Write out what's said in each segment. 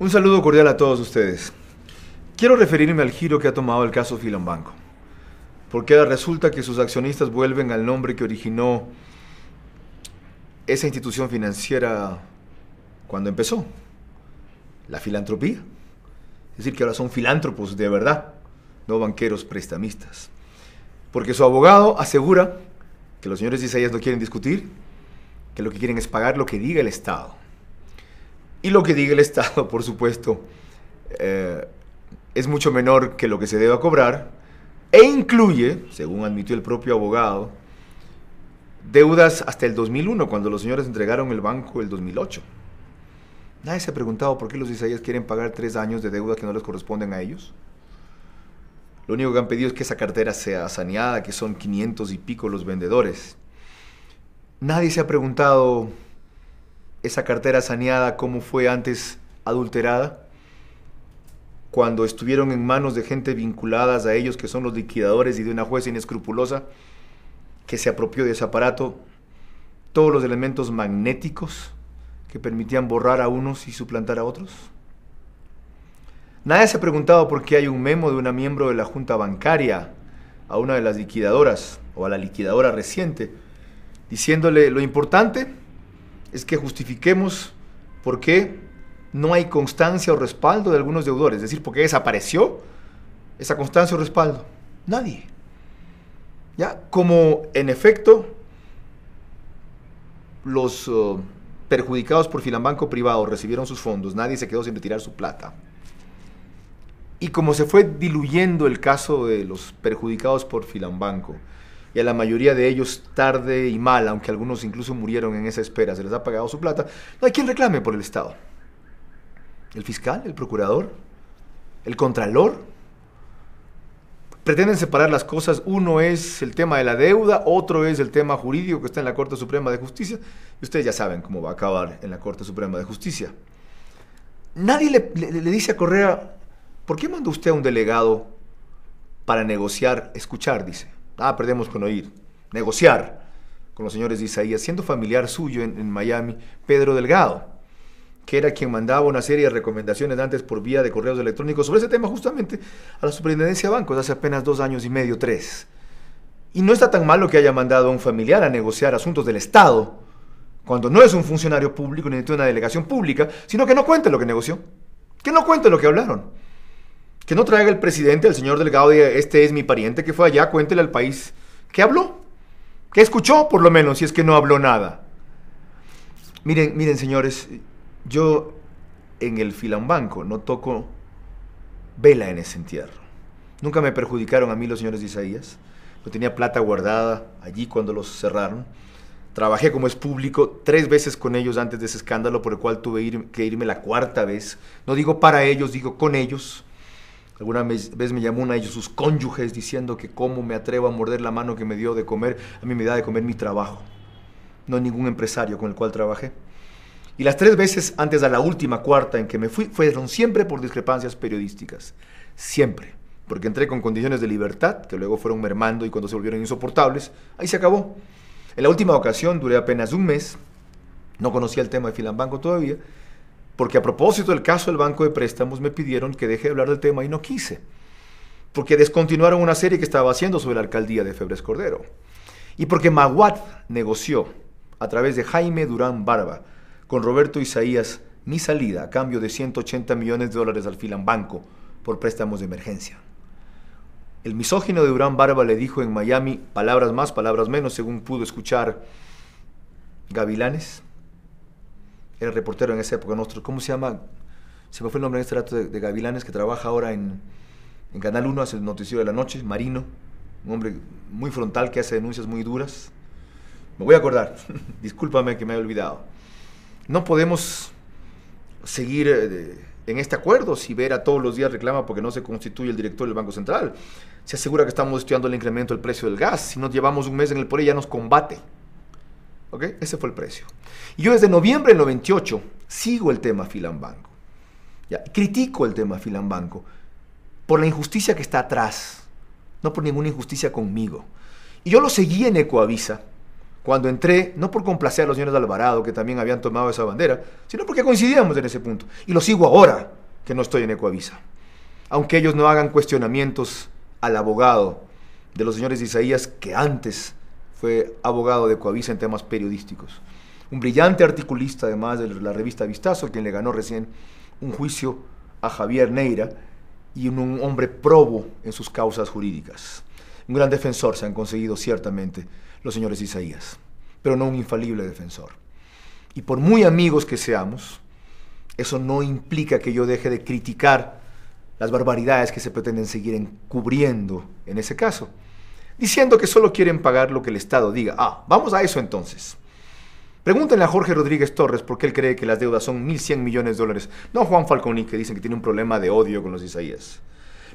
Un saludo cordial a todos ustedes. Quiero referirme al giro que ha tomado el caso Filambanco, porque ahora resulta que sus accionistas vuelven al nombre que originó esa institución financiera cuando empezó, la filantropía. Es decir, que ahora son filántropos de verdad, no banqueros prestamistas. Porque su abogado asegura que los señores Isaías no quieren discutir, que lo que quieren es pagar lo que diga el Estado. Y lo que diga el Estado, por supuesto, eh, es mucho menor que lo que se deba cobrar e incluye, según admitió el propio abogado, deudas hasta el 2001, cuando los señores entregaron el banco el 2008. Nadie se ha preguntado por qué los Isaías quieren pagar tres años de deuda que no les corresponden a ellos. Lo único que han pedido es que esa cartera sea saneada, que son 500 y pico los vendedores. Nadie se ha preguntado esa cartera saneada cómo fue antes adulterada cuando estuvieron en manos de gente vinculadas a ellos, que son los liquidadores y de una jueza inescrupulosa que se apropió de ese aparato, todos los elementos magnéticos que permitían borrar a unos y suplantar a otros. Nadie se ha preguntado por qué hay un memo de una miembro de la junta bancaria a una de las liquidadoras o a la liquidadora reciente, diciéndole lo importante es que justifiquemos por qué no hay constancia o respaldo de algunos deudores, es decir, porque desapareció esa constancia o respaldo. Nadie. ¿Ya? Como en efecto los uh, perjudicados por Filambanco privado recibieron sus fondos, nadie se quedó sin retirar su plata. Y como se fue diluyendo el caso de los perjudicados por Filambanco, y a la mayoría de ellos tarde y mal, aunque algunos incluso murieron en esa espera, se les ha pagado su plata, no hay quien reclame por el Estado. ¿El fiscal? ¿El procurador? ¿El contralor? Pretenden separar las cosas. Uno es el tema de la deuda, otro es el tema jurídico que está en la Corte Suprema de Justicia. Y ustedes ya saben cómo va a acabar en la Corte Suprema de Justicia. Nadie le, le dice a Correa, ¿por qué mandó usted a un delegado para negociar, escuchar, dice? Ah, perdemos con oír. Negociar con los señores de Isaías, siendo familiar suyo en, Miami, Pedro Delgado, que era quien mandaba una serie de recomendaciones antes por vía de correos electrónicos sobre ese tema justamente a la Superintendencia de Bancos hace apenas dos años y medio, tres. Y no está tan malo que haya mandado a un familiar a negociar asuntos del Estado, cuando no es un funcionario público ni de una delegación pública, sino que no cuente lo que negoció, que no cuente lo que hablaron. Que no traiga el presidente, el señor Delgado, y este es mi pariente que fue allá, cuéntele al país qué habló, qué escuchó por lo menos, si es que no habló nada. Miren, miren señores, yo en el filambanco no toco vela en ese entierro. Nunca me perjudicaron a mí los señores de Isaías. Yo tenía plata guardada allí cuando los cerraron. Trabajé como es público tres veces con ellos antes de ese escándalo por el cual tuve que irme la cuarta vez. No digo para ellos, digo con ellos. Alguna vez me llamó una de ellos, sus cónyuges, diciendo que cómo me atrevo a morder la mano que me dio de comer. A mí me da de comer mi trabajo, no ningún empresario con el cual trabajé. Y las tres veces antes de la última cuarta en que me fui fueron siempre por discrepancias periodísticas. Siempre. Porque entré con condiciones de libertad, que luego fueron mermando y cuando se volvieron insoportables, ahí se acabó. En la última ocasión duré apenas un mes, no conocía el tema de Filambanco todavía, porque a propósito del caso del Banco de Préstamos me pidieron que deje de hablar del tema y no quise, porque descontinuaron una serie que estaba haciendo sobre la alcaldía de Febres Cordero, y porque Maguad negoció a través de Jaime Durán Barba con Roberto Isaías mi salida a cambio de 180 millones de dólares al Filambanco por préstamos de emergencia. El misógino de Durán Barba le dijo en Miami, palabras más, palabras menos, según pudo escuchar Gavilanes, era reportero en esa época nuestro, ¿cómo se llama? Se me fue el nombre en este rato de, Gavilanes, que trabaja ahora en, Canal 1, hace el noticiero de la noche, Marino, un hombre muy frontal que hace denuncias muy duras. Me voy a acordar, discúlpame que me haya olvidado. No podemos seguir eh, en este acuerdo si Vera todos los días reclama porque no se constituye el director del Banco Central. Se asegura que estamos estudiando el incremento del precio del gas. Si no llevamos un mes en el poder ya nos combate. ¿Ok? Ese fue el precio. Y yo desde noviembre del 98 sigo el tema Filambanco. ¿ya? Critico el tema Filambanco por la injusticia que está atrás, no por ninguna injusticia conmigo. Y yo lo seguí en Ecoavisa cuando entré, no por complacer a los señores de Alvarado, que también habían tomado esa bandera, sino porque coincidíamos en ese punto. Y lo sigo ahora, que no estoy en Ecoavisa. Aunque ellos no hagan cuestionamientos al abogado de los señores Isaías, que antes fue abogado de Ecoavisa en temas periodísticos. Un brillante articulista, además de la revista Vistazo, quien le ganó recién un juicio a Javier Neira y un hombre probo en sus causas jurídicas. Un gran defensor se han conseguido ciertamente los señores Isaías, pero no un infalible defensor. Y por muy amigos que seamos, eso no implica que yo deje de criticar las barbaridades que se pretenden seguir encubriendo en ese caso, diciendo que solo quieren pagar lo que el Estado diga. Ah, vamos a eso entonces. Pregúntenle a Jorge Rodríguez Torres por qué él cree que las deudas son 1.100 millones de dólares. No Juan Falconi, que dicen que tiene un problema de odio con los Isaías.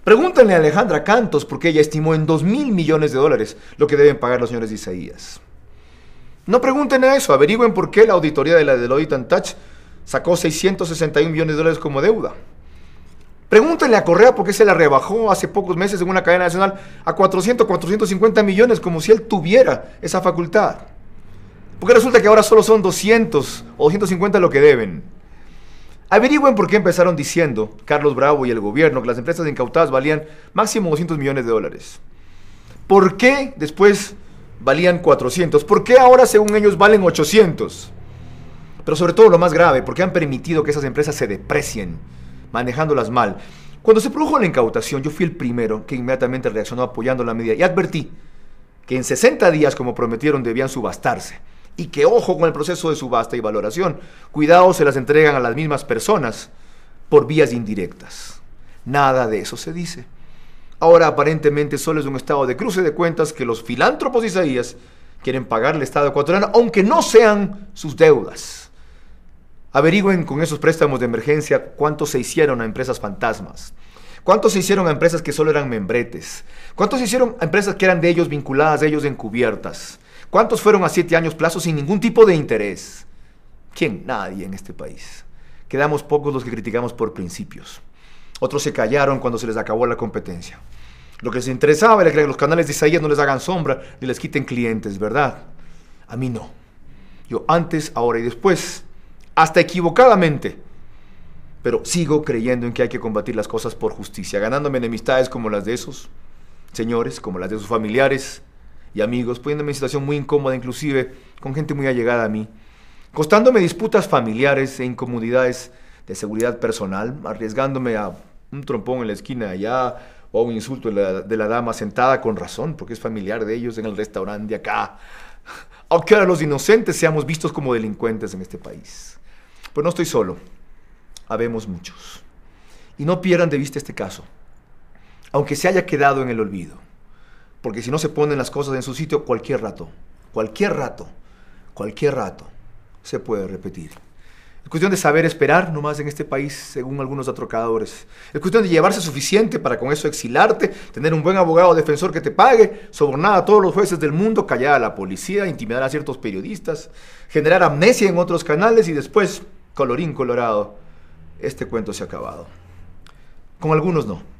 Pregúntenle a Alejandra Cantos por qué ella estimó en 2.000 millones de dólares lo que deben pagar los señores Isaías. No pregunten a eso, averigüen por qué la auditoría de la Deloitte Touch sacó 661 millones de dólares como deuda. Pregúntenle a Correa por qué se la rebajó hace pocos meses en una cadena nacional a 400, 450 millones, como si él tuviera esa facultad. Porque resulta que ahora solo son 200 o 250 lo que deben. Averigüen por qué empezaron diciendo Carlos Bravo y el gobierno que las empresas incautadas valían máximo 200 millones de dólares. ¿Por qué después valían 400? ¿Por qué ahora según ellos valen 800? Pero sobre todo lo más grave, ¿por qué han permitido que esas empresas se deprecien, manejándolas mal? Cuando se produjo la incautación, yo fui el primero que inmediatamente reaccionó apoyando la medida y advertí que en 60 días, como prometieron, debían subastarse y que ojo con el proceso de subasta y valoración. Cuidado, se las entregan a las mismas personas por vías indirectas. Nada de eso se dice. Ahora aparentemente solo es un estado de cruce de cuentas que los filántropos Isaías quieren pagarle al Estado ecuatoriano, aunque no sean sus deudas. Averigüen con esos préstamos de emergencia cuántos se hicieron a empresas fantasmas. ¿Cuántos se hicieron a empresas que solo eran membretes? ¿Cuántos se hicieron a empresas que eran de ellos vinculadas, de ellos encubiertas? ¿Cuántos fueron a siete años plazo sin ningún tipo de interés? ¿Quién? Nadie en este país. Quedamos pocos los que criticamos por principios. Otros se callaron cuando se les acabó la competencia. Lo que les interesaba era que los canales de Isaías no les hagan sombra ni les quiten clientes, ¿verdad? A mí no. Yo antes, ahora y después, hasta equivocadamente, pero sigo creyendo en que hay que combatir las cosas por justicia, ganándome enemistades como las de esos señores, como las de sus familiares, y amigos, poniéndome en situación muy incómoda, inclusive con gente muy allegada a mí, costándome disputas familiares e incomodidades de seguridad personal, arriesgándome a un trompón en la esquina allá o un insulto de la, dama sentada con razón, porque es familiar de ellos en el restaurante de acá. Aunque ahora los inocentes seamos vistos como delincuentes en este país. Pues no estoy solo, habemos muchos. Y no pierdan de vista este caso, aunque se haya quedado en el olvido. Porque si no se ponen las cosas en su sitio, cualquier rato, cualquier rato, cualquier rato, se puede repetir. Es cuestión de saber esperar nomás en este país, según algunos atrocadores. Es cuestión de llevarse suficiente para con eso exilarte, tener un buen abogado defensor que te pague, sobornar a todos los jueces del mundo, callar a la policía, intimidar a ciertos periodistas, generar amnesia en otros canales y después, colorín colorado, este cuento se ha acabado. Con algunos no.